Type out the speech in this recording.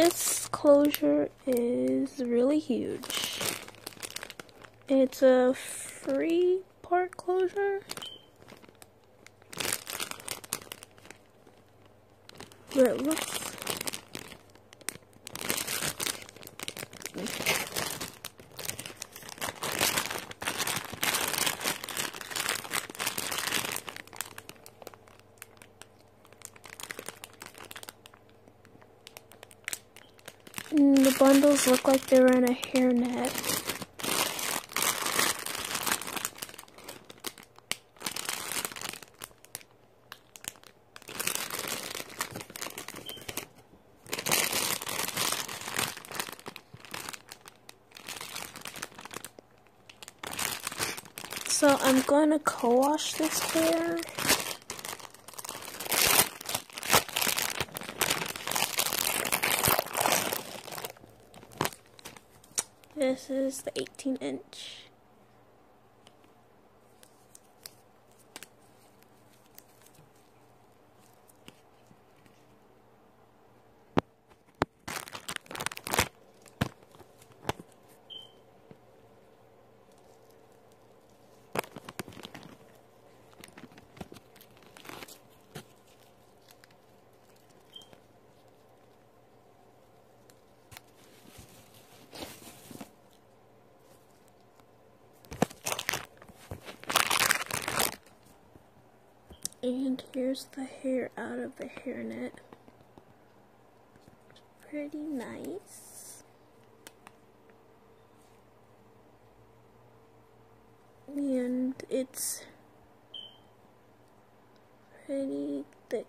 this closure is really huge. It's a free part closure. But it looks And the bundles look like they're in a hairnet. So I'm going to co-wash this hair. This is the 18 inch. And here's the hair out of the hairnet. Pretty nice. And it's pretty thick.